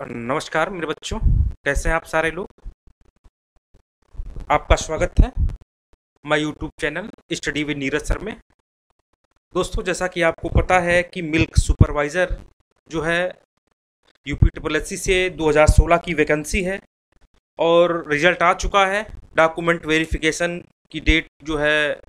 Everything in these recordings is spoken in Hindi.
नमस्कार मेरे बच्चों, कैसे हैं आप सारे लोग? आपका स्वागत है my YouTube channel, study with Neeraj sir में। दोस्तों, जैसा कि आपको पता है कि मिल्क सुपरवाइज़र जो है, यूपी ट्रिपल एस से 2016 की वैकेंसी है और रिज़ल्ट आ चुका है। डॉक्यूमेंट वेरिफिकेशन की डेट जो है,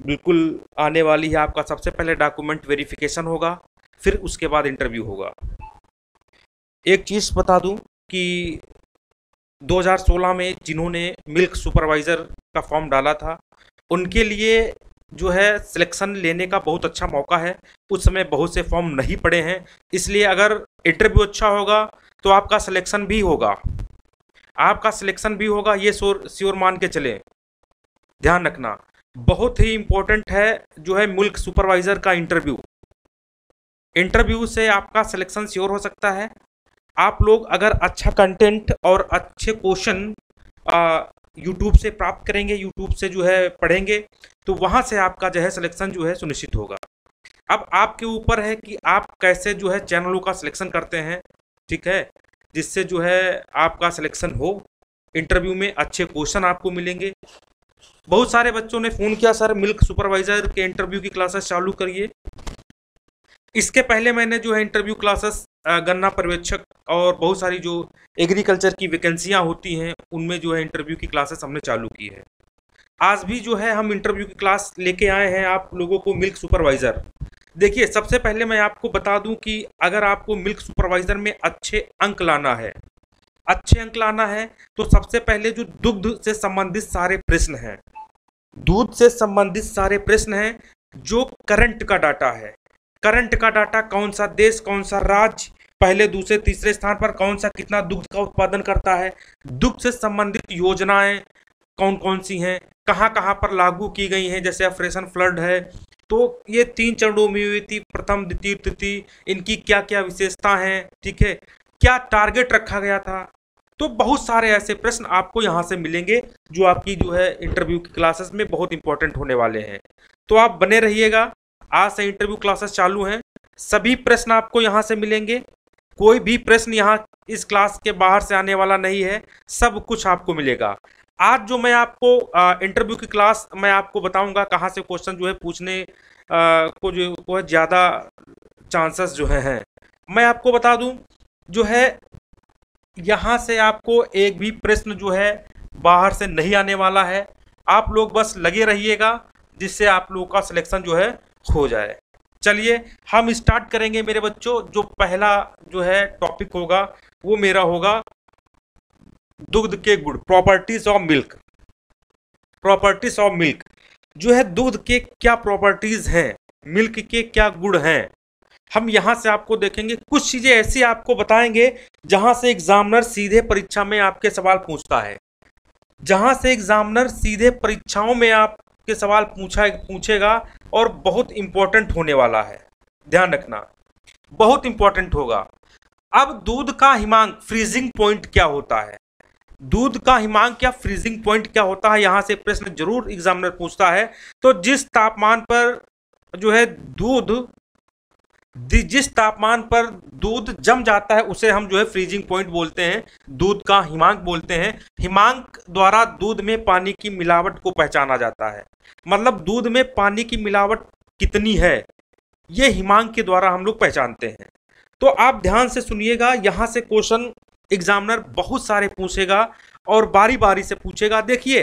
बिल्कुल आने वाली है। आपका सबसे पहले डॉक्यूमेंट वेरिफिकेशन होगा, फिर उसके बाद इंटरव्यू होगा। एक चीज़ बता दूँ कि 2016 में जिन्होंने मिल्क सुपरवाइज़र का फॉर्म डाला था, उनके लिए जो है सिलेक्शन लेने का बहुत अच्छा मौका है। उस समय बहुत से फॉर्म नहीं पड़े हैं, इसलिए अगर इंटरव्यू अच्छा होगा तो आपका सिलेक्शन भी होगा। आपका सिलेक्शन भी होगा, ये श्योर श्योर मान के चलें। ध्यान रखना, बहुत ही इम्पोर्टेंट है जो है मिल्क सुपरवाइज़र का इंटरव्यू। इंटरव्यू से आपका सिलेक्शन श्योर हो सकता है आप लोग अगर अच्छा कंटेंट और अच्छे क्वेश्चन यूट्यूब से प्राप्त करेंगे यूट्यूब से जो है पढ़ेंगे तो वहाँ से आपका जो है सिलेक्शन जो है सुनिश्चित होगा। अब आपके ऊपर है कि आप कैसे जो है चैनलों का सिलेक्शन करते हैं, ठीक है? जिससे जो है आपका सिलेक्शन हो। इंटरव्यू में अच्छे क्वेश्चन आपको मिलेंगे। बहुत सारे बच्चों ने फ़ोन किया, सर मिल्क सुपरवाइज़र के इंटरव्यू की क्लासेस चालू करिए। इसके पहले मैंने जो है इंटरव्यू क्लासेस गन्ना पर्यवेक्षक और बहुत सारी जो एग्रीकल्चर की वैकेंसियाँ होती हैं, उनमें जो है इंटरव्यू की क्लासेस हमने चालू की है। आज भी जो है हम इंटरव्यू की क्लास लेके आए हैं आप लोगों को मिल्क सुपरवाइज़र देखिए, सबसे पहले मैं आपको बता दूँ कि अगर आपको मिल्क सुपरवाइज़र में अच्छे अंक लाना है, अच्छे अंक लाना है तो सबसे पहले जो दुग्ध से संबंधित सारे प्रश्न हैं, दूध से संबंधित सारे प्रश्न हैं, जो करंट का डाटा है। करंट का डाटा कौन सा देश, कौन सा राज्य पहले, दूसरे, तीसरे स्थान पर कौन सा कितना दुग्ध का उत्पादन करता है? दुग्ध से संबंधित योजनाएँ कौन कौन सी हैं? कहाँ कहाँ पर लागू की गई हैं? जैसे ऑपरेशन फ्लड है। तो ये तीन चरणों में हुई थी। प्रथम, द्वितीय, तृतीय, इनकी क्या क्या विशेषता हैं? ठीक है? क्या टारगेट रखा गया था? तो बहुत सारे ऐसे प्रश्न आपको यहाँ से मिलेंगे, जो आपकी जो है इंटरव्यू की क्लासेस में बहुत इंपॉर्टेंट होने वाले हैं। तो आप बने रहिएगा। आज से इंटरव्यू क्लासेस चालू हैं। सभी प्रश्न आपको यहाँ से मिलेंगे। कोई भी प्रश्न यहाँ इस क्लास के बाहर से आने वाला नहीं है सब कुछ आपको मिलेगा। आज जो मैं आपको इंटरव्यू की क्लास मैं आपको बताऊँगा कहाँ से क्वेश्चन जो है पूछने आ, को जो को ज़्यादा चांसेस जो है हैं। मैं आपको बता दूँ जो है यहाँ से आपको एक भी प्रश्न जो है बाहर से नहीं आने वाला है। आप लोग बस लगे रहिएगा जिससे आप लोगों का सिलेक्शन जो है हो जाए। चलिए, हम स्टार्ट करेंगे मेरे बच्चों, जो पहला जो है टॉपिक होगा, वो मेरा होगा दुग्ध के गुड़ properties of milk properties of milk जो है दूध के क्या प्रॉपर्टीज़ हैं? मिल्क के क्या गुड़ हैं? हम यहाँ से आपको देखेंगे, कुछ चीज़ें ऐसी आपको बताएँगे, जहाँ से एग्जामिनर सीधे परीक्षा में आपके सवाल पूछता है। जहाँ से एग्जामिनर सीधे परीक्षाओं में आपके सवाल पूछा, पूछेगा और बहुत इंपॉर्टेंट होने वाला है। ध्यान रखना, बहुत इंपॉर्टेंट होगा। अब दूध का हिमांक फ्रीजिंग पॉइंट क्या होता है? दूध का हिमांक क्या फ्रीजिंग पॉइंट क्या होता है? यहाँ से प्रश्न ज़रूर एग्जामिनर पूछता है। तो जिस तापमान पर जो है दूध जिस तापमान पर दूध जम जाता है, उसे हम जो है फ्रीजिंग पॉइंट बोलते हैं। दूध का हिमांक बोलते हैं। हिमांक द्वारा दूध में पानी की मिलावट को पहचाना जाता है। मतलब दूध में पानी की मिलावट कितनी है, ये हिमांक के द्वारा हम लोग पहचानते हैं। तो आप ध्यान से सुनिएगा, यहाँ से क्वेश्चन एग्जामिनर बहुत सारे पूछेगा और बारी बारी से पूछेगा। देखिए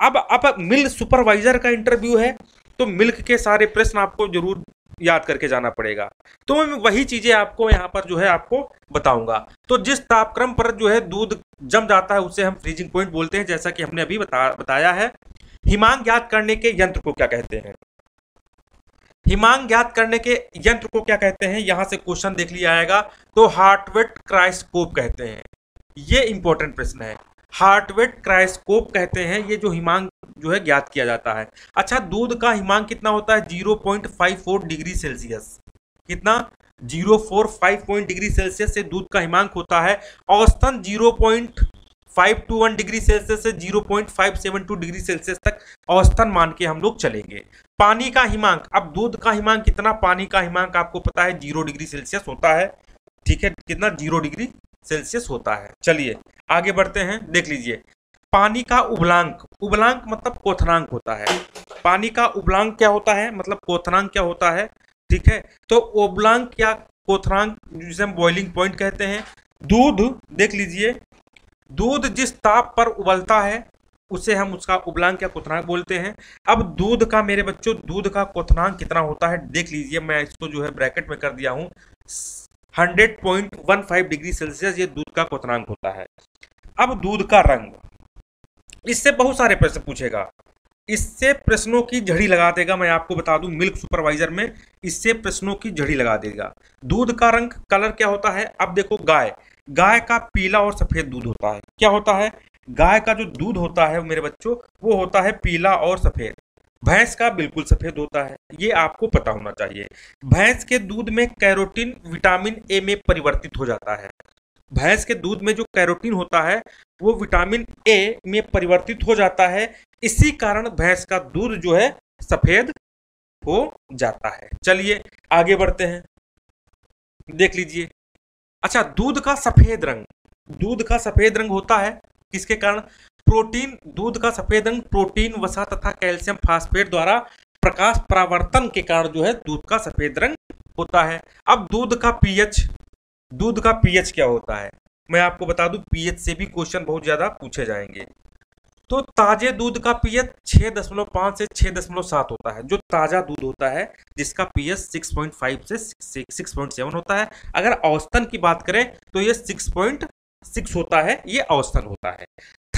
अब अब मिल्क सुपरवाइजर का इंटरव्यू है तो मिल्क के सारे प्रश्न आपको ज़रूर याद करके जाना पड़ेगा। तो मैं वही चीज़ें आपको यहाँ पर जो है आपको बताऊँगा। तो जिस तापक्रम पर जो है दूध जम जाता है, उसे हम फ्रीजिंग पॉइंट बोलते हैं, जैसा कि हमने अभी बता, बताया है। हिमांक ज्ञात करने के यंत्र को क्या कहते हैं? हिमांग ज्ञात करने के यंत्र को क्या कहते हैं? यहाँ से क्वेश्चन देख लिया आएगा तो हार्टवेट क्राइस्कोप कहते हैं। ये इंपॉर्टेंट प्रश्न है। हार्टवेट क्राइस्कोप कहते हैं, ये जो हिमांक जो है ज्ञात किया जाता है। अच्छा दूध का हिमांक कितना होता है? Zero point five four degree Celsius. कितना? Zero four five point degree Celsius से दूध का हिमांक होता है। औसतन zero point five two one degree Celsius से zero point five seven two degree Celsius तक औसतन मान के हम लोग चलेंगे। पानी का हिमांक अब दूध का हिमांक कितना? पानी का हिमांक आपको पता है, ज़ीरो डिग्री सेल्सियस होता है। ठीक है, कितना? ज़ीरो डिग्री सेल्सियस होता है। चलिए आगे बढ़ते हैं, देख लीजिए। पानी का उबलांक उबलांक मतलब कोथनांक होता है। पानी का उबलांक क्या होता है? मतलब कोथनांक क्या होता है? ठीक है तो उबलांक या कोथनांक जिसे हम बॉइलिंग पॉइंट कहते हैं, दूध, देख लीजिए, दूध जिस ताप पर उबलता है, उसे हम उसका उबलांक या कोथनांक बोलते हैं। अब दूध का, मेरे बच्चों, दूध का कोथनांक कितना होता है, देख लीजिए, मैं इसको जो है ब्रैकेट में कर दिया हूँ। Hundred point one five degree Celsius ये दूध का कोथनांक होता है। अब दूध का रंग। इससे बहुत सारे प्रश्न पूछेगा। इससे प्रश्नों की झड़ी लगा देगा। मैं आपको बता दूँ, मिल्क सुपरवाइजर में इससे प्रश्नों की झड़ी लगा देगा। दूध का रंग, कलर क्या होता है? अब देखो, गाय। गाय का पीला और सफ़ेद दूध होता है। क्या होता है? गाय का जो दूध होता है मेरे बच्चों, वो होता है पीला और सफ़ेद। भैंस का बिल्कुल सफ़ेद होता है, ये आपको पता होना चाहिए। भैंस के दूध में कैरोटीन, विटामिन ए में परिवर्तित हो जाता है। भैंस के दूध में जो कैरोटीन होता है, वो विटामिन ए में परिवर्तित हो जाता है। इसी कारण भैंस का दूध जो है, सफ़ेद हो जाता है। चलिए, आगे बढ़ते हैं। देख लीजिए। अच्छा दूध का सफ़ेद रंग। दूध का सफ़ेद रंग होता है, किसके कारण? प्रोटीन, दूध का सफ़ेद रंग, प्रोटीन, वसा तथा कैल्शियम फास्फेट द्वारा प्रकाश परावर्तन के कारण जो है दूध का सफ़ेद रंग होता है। अब दूध का पीएच, दूध का पीएच क्या होता है? मैं आपको बता दूँ, पीएच से भी क्वेश्चन बहुत ज़्यादा पूछे जाएँगे। तो ताजे दूध का पीएच छह दशमलव पाँच से छह दशमलव सात होता है, जो ताज़ा दूध होता है, जिसका पीएच सिक्स पॉइंट फाइव से सिक्स पॉइंट सेवन होता है। अगर औसतन की बात करें तो ये सिक्स पॉइंट सिक्स होता है, ये औसतन होता है।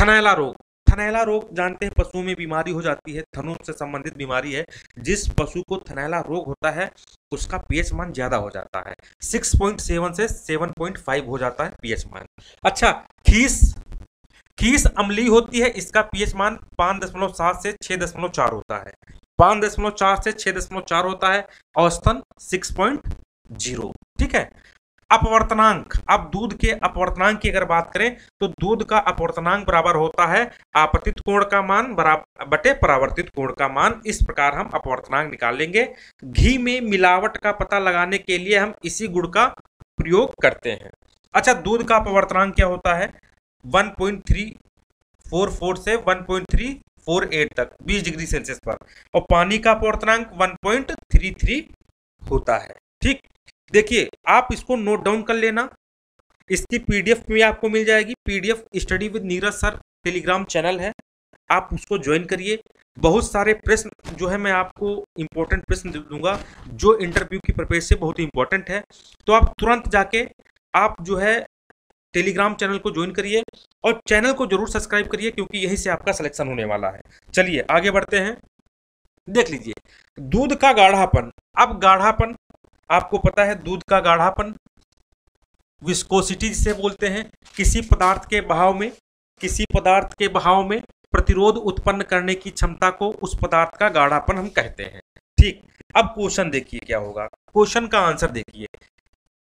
थनैला रोग। थनैला रोग जानते हैं पशुओं में बीमारी हो जाती है, थनों से संबंधित बीमारी है। जिस पशु को थनैला रोग होता है, उसका पीएच मान ज़्यादा हो जाता है। 6.7 से 7.5 हो जाता है पीएच मान। अच्छा खीस। खीस अम्ली होती है, इसका पीएच मान पाँच दशमलव सात से छह दशमलव चार होता है। पाँच दशमलव चार से छह दशमलव चार होता है, औसतन सिक्स पॉइंट ज़ीरो। ठीक है? अपवर्तनांक। अब दूध के अपवर्तनांक की अगर बात करें तो दूध का अपवर्तनांक बराबर होता है आपतित कोण का मान बराबर बटे परावर्तित कोण का मान। इस प्रकार हम अपवर्तनांक निकालेंगे घी में मिलावट का पता लगाने के लिए हम इसी गुण का प्रयोग करते हैं। अच्छा दूध का अपवर्तनांक क्या होता है? 1.344 से 1.348 तक 20 डिग्री सेल्सियस पर। और पानी का अपवर्तनांक 1.33 होता है। ठीक? देखिए, आप इसको नोट डाउन कर लेना। इसकी पीडीएफ भी आपको मिल जाएगी। PDF study with Neeraj sir Telegram channel है। आप उसको ज्वाइन करिए। बहुत सारे प्रश्न जो है मैं आपको इंपॉर्टेंट प्रश्न दे दूँगा, जो इंटरव्यू की प्रिपेयर से बहुत इंपॉर्टेंट है। तो आप तुरंत जाके आप जो है टेलीग्राम चैनल को ज्वाइन करिए और चैनल को ज़रूर सब्सक्राइब करिए क्योंकि यहीं से आपका सिलेक्शन होने वाला है। चलिए, आगे बढ़ते हैं। देख लीजिए, दूध का गाढ़ापन। अब गाढ़ापन आपको पता है दूध का गाढ़ापन? विस्कोसिटी जिसे बोलते हैं, किसी पदार्थ के बहाव में, किसी पदार्थ के बहाव में प्रतिरोध उत्पन्न करने की क्षमता को उस पदार्थ का गाढ़ापन हम कहते हैं। ठीक, अब क्वेश्चन देखिए क्या होगा। क्वेश्चन का आंसर देखिए।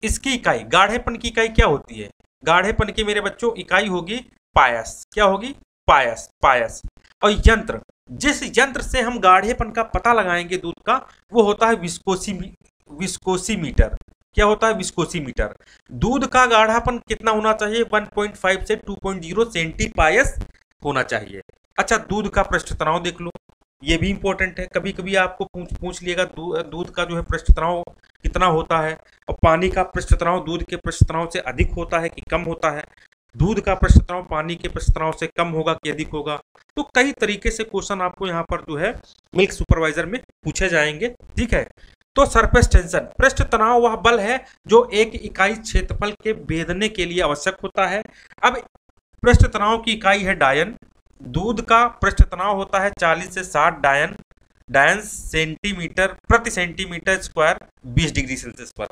इसकी इकाई, गाढ़ेपन की इकाई क्या होती है? गाढ़ेपन की मेरे बच्चों, इकाई होगी पायस। क्या होगी? पायस पायस। और यंत्र, जिस यंत्र से हम गाढ़ेपन का पता लगाएँगे दूध का, वो होता है विस्कोसी विस्कोसीमीटर। क्या होता है विस्कोसीमीटर? दूध का गाढ़ापन कितना होना चाहिए? 1.5 से 2.0 सेंटीपायस होना चाहिए। अच्छा दूध का पृष्ठ तनाव देख लो। ये भी इंपॉर्टेंट है। कभी कभी आपको पूछ पूछ लिएगा दूध का जो है पृष्ठ तनाव कितना होता है? और पानी का पृष्ठ तनाव दूध के पृष्ठ तनाव से अधिक होता है कि कम होता है? दूध का पृष्ठ तनाव पानी के पृष्ठ तनाव से कम होगा कि अधिक होगा? तो कई तरीके से क्वेश्चन आपको यहाँ पर जो है मिल्क सुपरवाइजर में पूछे जाएँगे। ठीक है? तो सरफेस टेंशन, पृष्ठ तनाव वह बल है जो एक इकाई क्षेत्रफल के भेदने के लिए आवश्यक होता है। अब पृष्ठ तनाव की इकाई है डायन, दूध का पृष्ठ तनाव होता है 40 से 60 डायन डायन सेंटीमीटर प्रति सेंटीमीटर स्क्वायर 20 डिग्री सेल्सियस पर।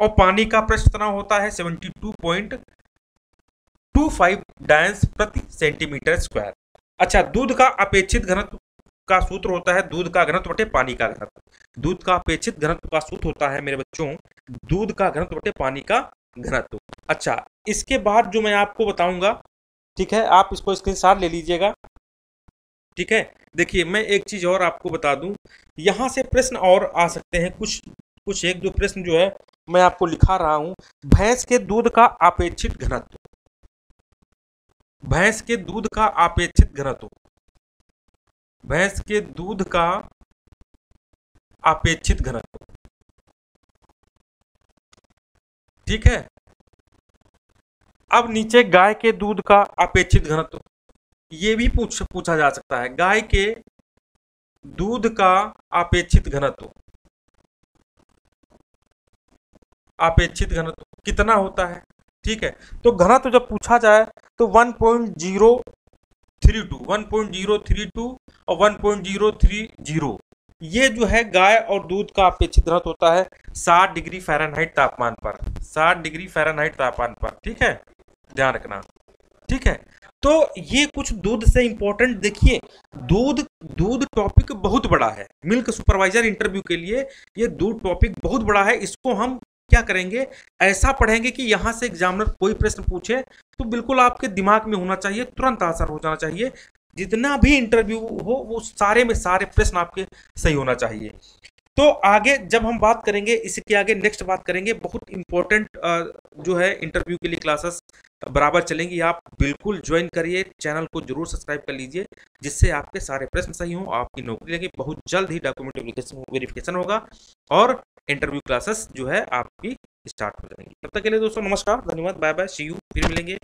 और पानी का पृष्ठ तनाव होता है 72.25 डायंस प्रति सेंटीमीटर स्क्वायर। अच्छा दूध का अपेक्षित घनत्व का सूत्र होता है दूध का घनत्व बटे पानी का घनत्व। दूध का अपेक्षित घनत्व का सूत्र होता है मेरे बच्चों, दूध का घनत्व बटे पानी का घनत्व। अच्छा इसके बाद जो मैं आपको बताऊँगा, ठीक है, आप इसको स्क्रीन ले लीजिएगा। ठीक है, देखिए, मैं एक चीज़ और आपको बता दूँ, यहाँ से प्रश्न और आ सकते हैं, कुछ कुछ एक दो प्रश्न जो है, मैं आपको लिखा रहा हूँ। भैंस के दूध का अपेक्षित घनत्व। भैंस के दूध का अपेक्षित घनत्व। भैंस के दूध का अपेक्षित घनत्व। ठीक है? अब नीचे गाय के दूध का अपेक्षित घनत्व। ये भी पूछ, पूछा जा सकता है। गाय के दूध का अपेक्षित घनत्व। अपेक्षित घनत्व कितना होता है? ठीक है। तो घनत्व जब पूछा जाए तो 1.032 1.032 और 1.030 ये जो है गाय और दूध का अपेक्षित घनत्व होता है 60 डिग्री फ़ारेनहाइट तापमान पर 60 डिग्री फ़ारेनहाइट तापमान पर, ठीक है? ध्यान रखना, ठीक है? तो ये कुछ दूध से इंपॉर्टेंट देखिए, दूध दूध टॉपिक बहुत बड़ा है। मिल्क सुपरवाइजर इंटरव्यू के लिए ये दूध टॉपिक बहुत बड़ा है, इसको हम क्या करेंगे? ऐसा पढ़ेंगे कि यहाँ से एग्जामिनर कोई प्रश्न पूछे तो बिल्कुल आपके दिमाग में होना चाहिए, तुरंत आंसर हो जाना चाहिए। जितना भी इंटरव्यू हो, वो सारे में सारे प्रश्न आपके सही होना चाहिए। तो आगे जब हम बात करेंगे, इसके आगे नेक्स्ट बात करेंगे, बहुत इंपॉर्टेंट जो है इंटरव्यू के लिए क्लासेस बराबर चलेंगी। आप बिल्कुल ज्वाइन करिए चैनल को ज़रूर सब्सक्राइब कर लीजिए, जिससे आपके सारे प्रश्न सही हों, आपकी नौकरी लगे बहुत जल्द ही डॉक्यूमेंट वेरिफिकेशन होगा। और इंटरव्यू क्लासेस जो है आपकी स्टार्ट हो जाएँगी। तब तक के लिए दोस्तों नमस्कार, धन्यवाद बाय बाय सी यू फिर मिलेंगे।